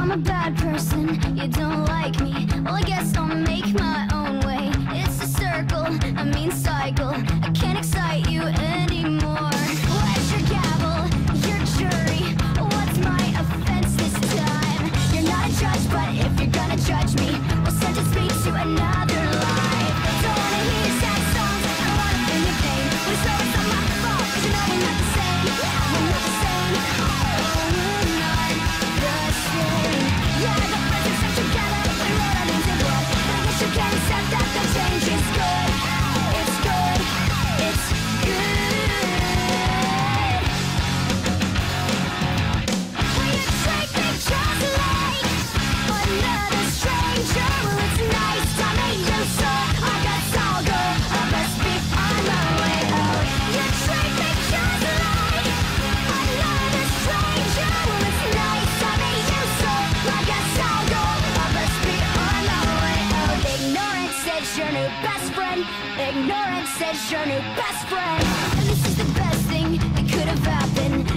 I'm a bad person, you don't like me. Well I guess I'll make my own. best friend. Ignorance is your new best friend. And this is the best thing that could have happened.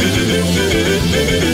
スクるるるるる!